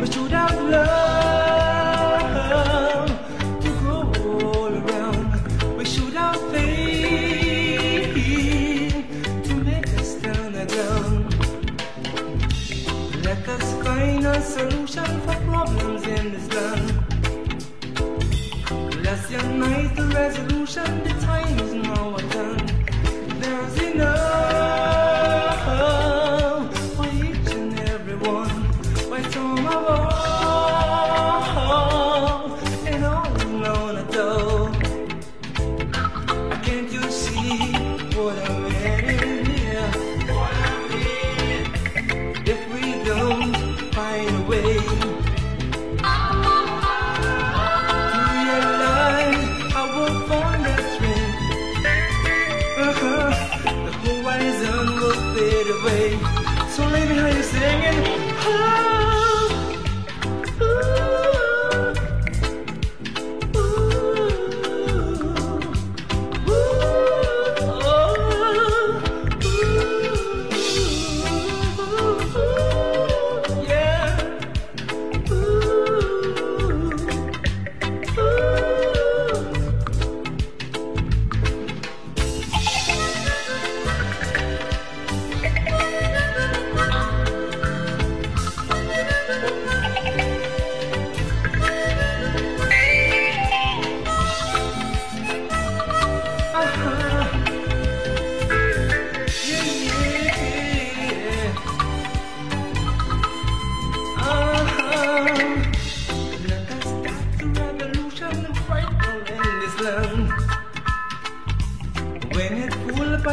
We should have love to go all around. We should have faith to make the ground. Let us find a solution for problems in this land. Let's unite the resolution, the time is now By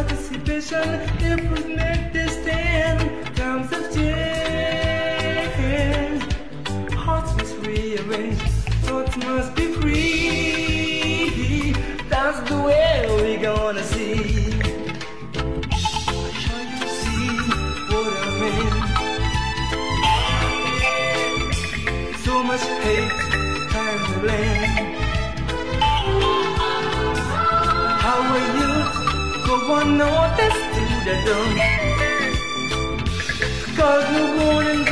participation, if we make this stand, times have changed. Hearts must rearrange, thoughts must be free. That's the way we gonna see. Shall you see what I mean? So much hate, to blame. Go unnoticed to the dumb? Cause no one